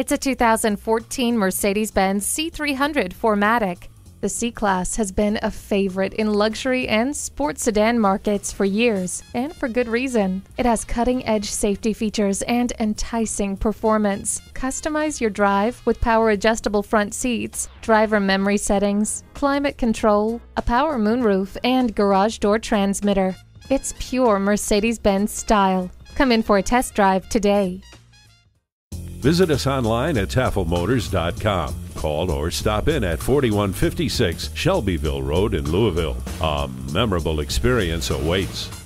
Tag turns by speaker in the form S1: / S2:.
S1: It's a 2014 Mercedes Benz C300 4MATIC. The C Class has been a favorite in luxury and sports sedan markets for years, and for good reason. It has cutting edge safety features and enticing performance. Customize your drive with power adjustable front seats, driver memory settings, climate control, a power moonroof, and garage door transmitter. It's pure Mercedes Benz style. Come in for a test drive today.
S2: Visit us online at tafelmotors.com. Call or stop in at 4156 Shelbyville Road in Louisville. A memorable experience awaits.